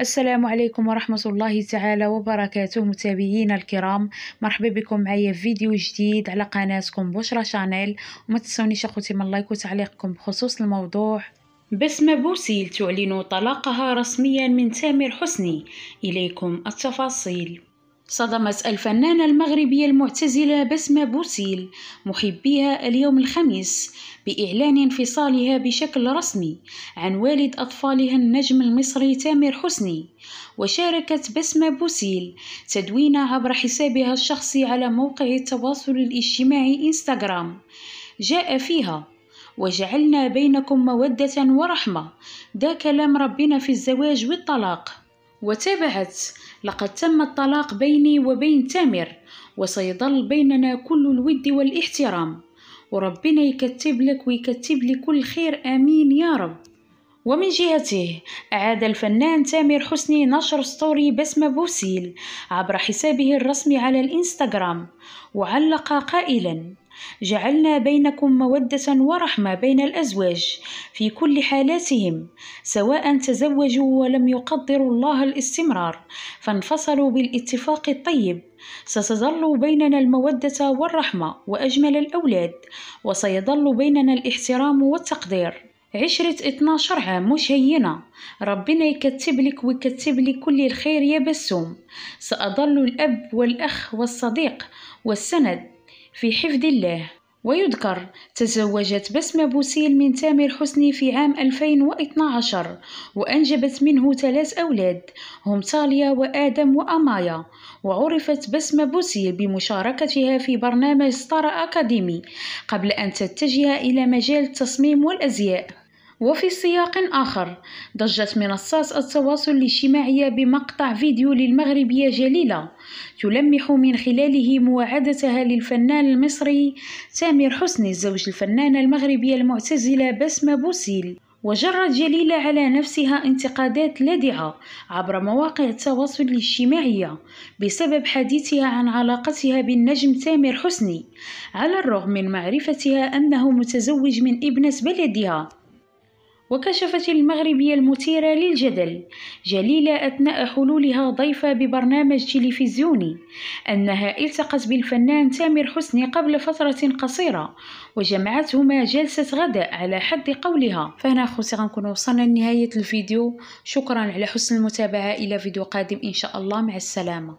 السلام عليكم ورحمة الله تعالى وبركاته متابعينا الكرام. مرحبا بكم معايا في فيديو جديد على قناتكم بشرى Channel. وما تنسونيش أخوتي من like وتعليقكم بخصوص الموضوع. بسمة بوسيل تعلن طلاقها رسميا من تامر حسني. إليكم التفاصيل. صدمت الفنانة المغربية المعتزلة بسمة بوسيل محبيها اليوم الخميس بإعلان انفصالها بشكل رسمي عن والد أطفالها النجم المصري تامر حسني وشاركت بسمة بوسيل تدوين عبر حسابها الشخصي على موقع التواصل الاجتماعي إنستغرام. جاء فيها وجعلنا بينكم مودة ورحمة ده كلام ربنا في الزواج والطلاق. وتابعت لقد تم الطلاق بيني وبين تامر وسيظل بيننا كل الود والاحترام. وربنا يكتب لك ويكتب لي كل خير آمين يا رب. ومن جهته أعاد الفنان تامر حسني نشر story بسمة بوسيل عبر حسابه الرسمي على الإنستغرام وعلق قائلا جعلنا بينكم مودة ورحمة بين الأزواج في كل حالاتهم سواء تزوجوا ولم يقدروا الله الاستمرار فانفصلوا بالاتفاق الطيب. ستظل بيننا المودة والرحمة وأجمل الأولاد وسيظل بيننا الاحترام والتقدير. عشرة 12 عام مش هينة. ربنا يكتب لك ويكتب لي كل الخير يا بسوم. سأظل الأب والأخ والصديق والسند. في حفظ الله. ويذكر تزوجت بسمة بوسيل من تامر حسني في عام 2012 وأنجبت منه ثلاث أولاد هم تاليا وآدم وأمايا. وعرفت بسمة بوسيل بمشاركتها في برنامج ستار أكاديمي قبل أن تتجه إلى مجال التصميم والأزياء. وفي سياق آخر ضجت منصات التواصل الاجتماعي بمقطع فيديو للمغربية جليلة تلمح من خلاله مواعدتها للفنان المصري تامر حسني زوج الفنانة المغربية المعتزلة بسمة بوسيل وجرت جليلة على نفسها انتقادات لاذعة عبر مواقع التواصل الاجتماعي بسبب حديثها عن علاقتها بالنجم تامر حسني على الرغم من معرفتها أنه متزوج من ابنة بلدها. وكشفت المغربية المثيرة للجدل جليلة أثناء حلولها ضيفة ببرنامج تلفزيوني أنها التقت بالفنان تامر حسني قبل فترة قصيرة وجمعتهما جلسة غداء على حد قولها. فهنا أخوتي غنكون وصلنا لنهاية الفيديو. شكرا على حسن المتابعة. إلى فيديو قادم إن شاء الله. مع السلامة.